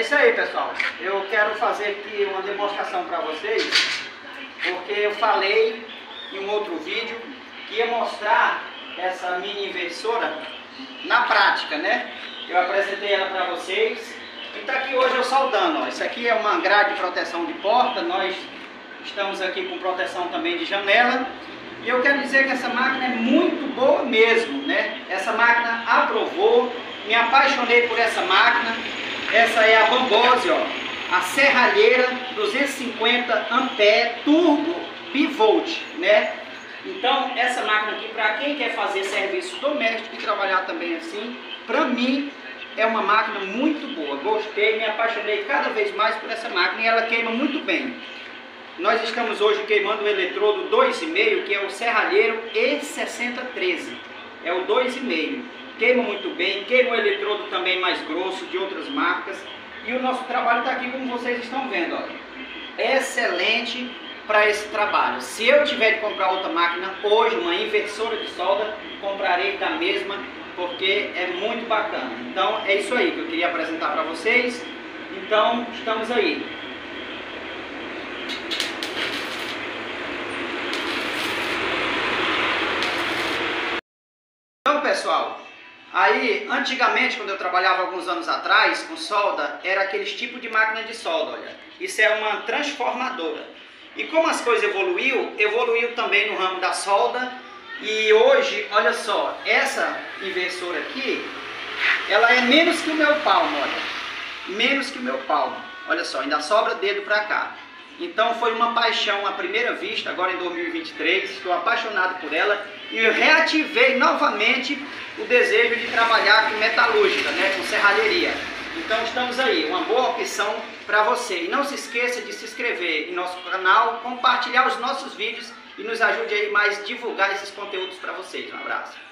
isso aí, pessoal. Eu quero fazer aqui uma demonstração para vocês, porque eu falei em um outro vídeo que ia mostrar essa mini inversora na prática, né? Eu apresentei ela para vocês e está aqui hoje eu soldando. Ó. Isso aqui é uma grade de proteção de porta, nós estamos aqui com proteção também de janela. E eu quero dizer que essa máquina é muito boa mesmo, né? Essa máquina aprovou, me apaixonei por essa máquina. Essa é a Bambose, ó, a serralheira 250 ampere turbo bivolt, né? Então, essa máquina aqui, para quem quer fazer serviço doméstico e trabalhar também assim, para mim é uma máquina muito boa. Gostei, me apaixonei cada vez mais por essa máquina e ela queima muito bem. Nós estamos hoje queimando o eletrodo 2,5, que é o serralheiro E6013. É o 2,5. Queima muito bem, queima o eletrodo também mais grosso de outras marcas. E o nosso trabalho está aqui como vocês estão vendo. Ó. Excelente para esse trabalho. Se eu tiver de comprar outra máquina hoje, uma inversora de solda, comprarei da mesma porque é muito bacana. Então é isso aí que eu queria apresentar para vocês. Então estamos aí. Então pessoal, aí antigamente quando eu trabalhava alguns anos atrás com solda, era aqueles tipo de máquina de solda, olha. Isso é uma transformadora. E como as coisas evoluiu, evoluiu também no ramo da solda e hoje, olha só, essa inversora aqui, ela é menos que o meu palmo, olha. Menos que o meu palmo. Olha só, ainda sobra dedo para cá. Então foi uma paixão à primeira vista, agora em 2023, estou apaixonado por ela e reativei novamente o desejo de trabalhar com metalúrgica, né, com serralheria. Então estamos aí, uma boa opção para você. E não se esqueça de se inscrever em nosso canal, compartilhar os nossos vídeos e nos ajude aí mais a divulgar esses conteúdos para vocês. Um abraço.